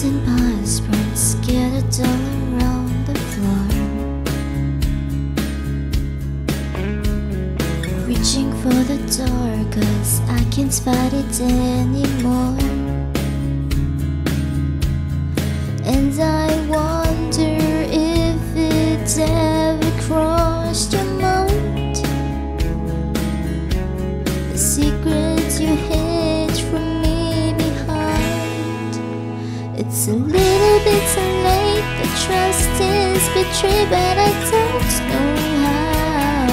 Missing passports scattered all around the floor. Reaching for the door, cause I can't fight it anymore. And I wonder if it's ever crossed your mind The secrets It's a little bit too late, the trust is betrayed But I don't know how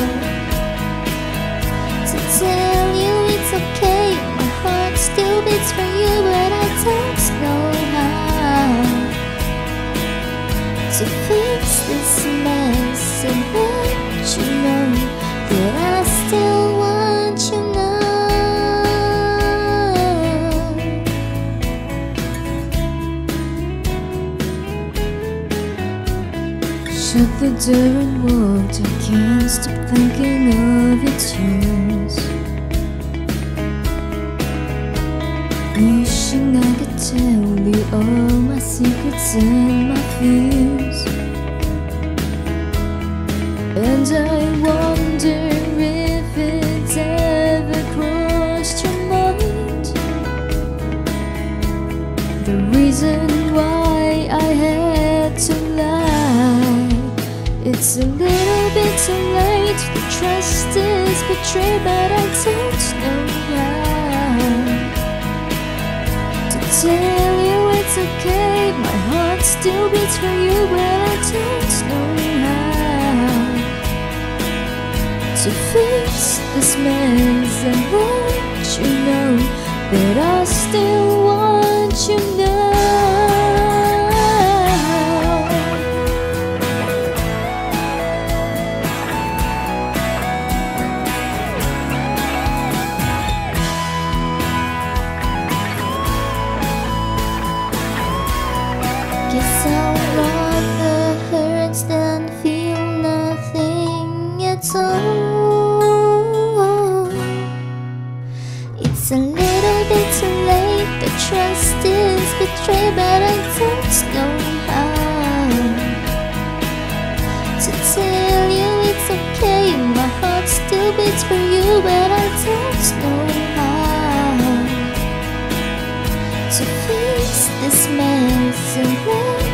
To tell you it's okay, my heart still beats for you But I don't know how to fix this mess. And let you know that Shut the door and walked. I can't stop thinking of your tears. Wishing I could tell you all my secrets and my fears. And I wonder It's a little bit too late. The trust is betrayed But I don't know how To tell you it's okay My heart still beats for you But I don't know how. To fix this mess and let you know that I still want you Guess I'll rather hurt than feel nothing at all. It's a little bit too late, the trust is betrayed, but I don't know how to tell you it's okay. My heart still beats for you, but I don't know this man's let